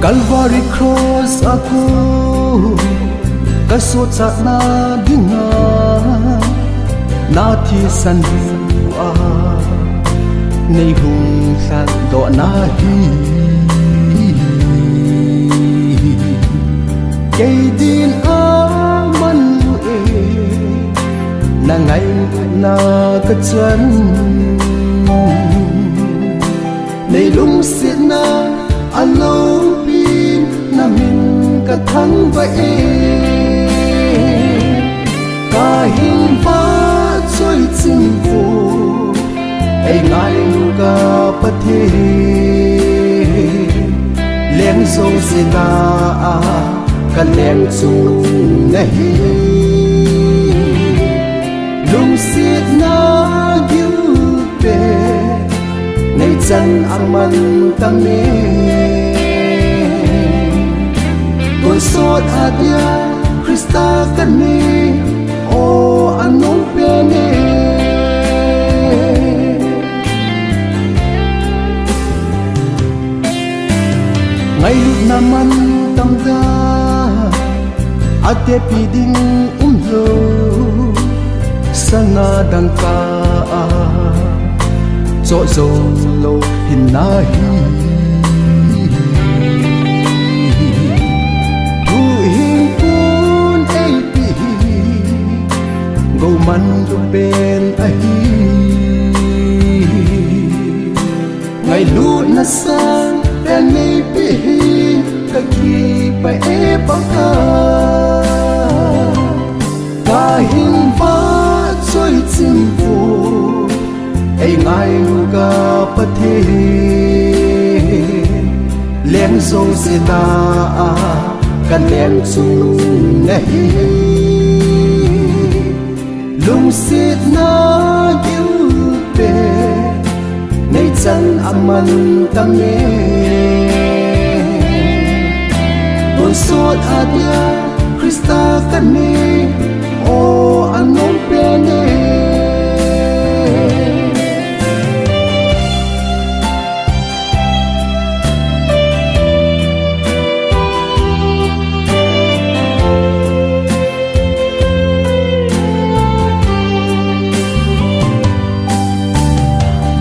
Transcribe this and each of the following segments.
Calvary cross aku, kasut sa na dinga Na thi san a ah, Nei hung san do e, na hi Kay din a man e Na ngai na ka chan Nei lung sit na alone ka thang va e ka hin trôi choi chim fu ai ngai nu ka pa thi. Leng so se ta a ka leng chung na hi lung sit na giu pe nay chân ang man tâm nê sốt hạt ya Christa cần nê ô anh nông bê nê ngày lúc naman tâm ra ate piding umlo sana dang ka cho zo lâu hin na hi. Gâu bên ngày lu na sa bên mi pi ta ki pa e pa ta ka hin va choi chim phu ai ngai ga pa the leng zo se ta cần leng chung nei sit na you pe nei chan aman tam ne tôi sốt adia krista kan ni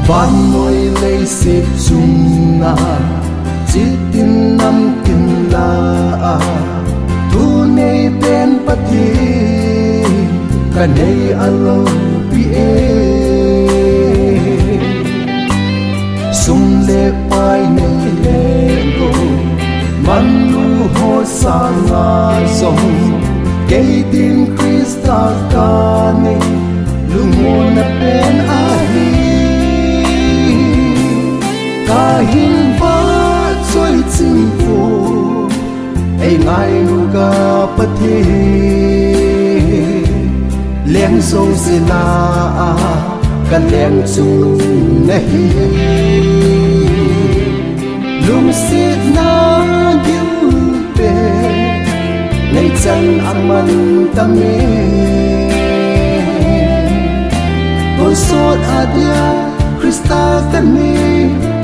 van ngồi lấy xếp chung na chỉ tin năm kinh la à. thu nei bên bắt thi cả alo bi e sum le pai nei le go man lu ho sa nga song. Cây tin Christa ca nei lu ngon na bên ai ngai pa the leng so se na, ka leng chung nei lung sit na giu pe nei chan aman tam tôi sốt adia, Christa kan ne